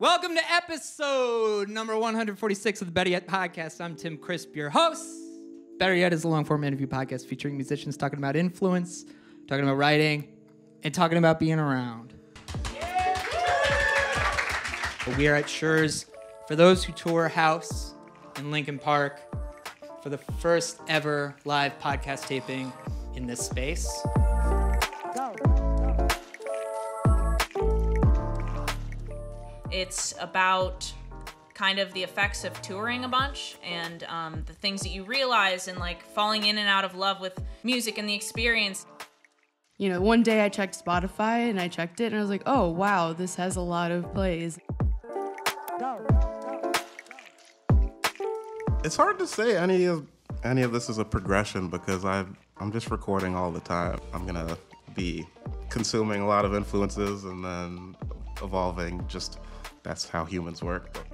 Welcome to episode number 146 of the Better Yet podcast. I'm Tim Crisp, your host. Better Yet is a long form interview podcast featuring musicians talking about influence, talking about writing, and talking about being around. We are at Shure's for those who tour House in Lincoln Park for the first ever live podcast taping in this space. It's about kind of the effects of touring a bunch and um, the things that you realize and like falling in and out of love with music and the experience. You know, one day I checked Spotify and I checked it and I was like, oh, wow, this has a lot of plays. It's hard to say any of any of this is a progression because I I'm just recording all the time. I'm gonna be consuming a lot of influences and then evolving. Just that's how humans work.